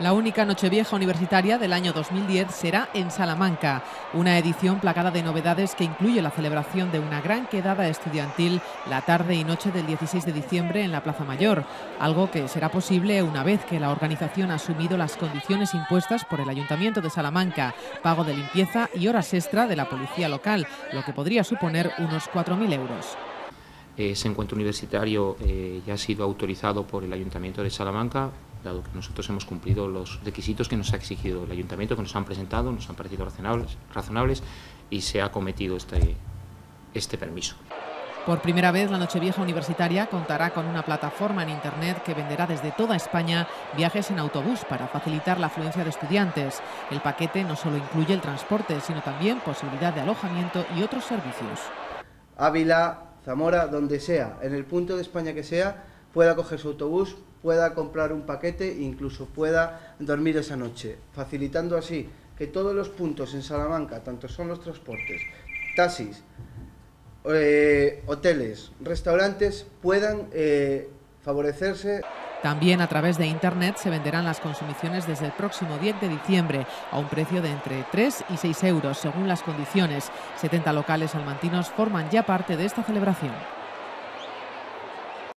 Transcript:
La única Nochevieja Universitaria del año 2010 será en Salamanca, una edición plagada de novedades que incluye la celebración de una gran quedada estudiantil la tarde y noche del 16 de diciembre en la Plaza Mayor, algo que será posible una vez que la organización ha asumido las condiciones impuestas por el Ayuntamiento de Salamanca, pago de limpieza y horas extra de la policía local, lo que podría suponer unos 4.000 euros. Ese encuentro universitario eh, ya ha sido autorizado por el Ayuntamiento de Salamanca dado que nosotros hemos cumplido los requisitos que nos ha exigido el ayuntamiento, que nos han presentado, nos han parecido razonables, razonables y se ha cometido este, este permiso. Por primera vez, la Nochevieja Universitaria contará con una plataforma en Internet que venderá desde toda España viajes en autobús para facilitar la afluencia de estudiantes. El paquete no solo incluye el transporte, sino también posibilidad de alojamiento y otros servicios. Ávila, Zamora, donde sea, en el punto de España que sea, pueda coger su autobús, pueda comprar un paquete e incluso pueda dormir esa noche, facilitando así que todos los puntos en Salamanca, tanto son los transportes, taxis, eh, hoteles, restaurantes, puedan eh, favorecerse. También a través de Internet se venderán las consumiciones desde el próximo 10 de diciembre a un precio de entre 3 y 6 euros según las condiciones. 70 locales almantinos forman ya parte de esta celebración.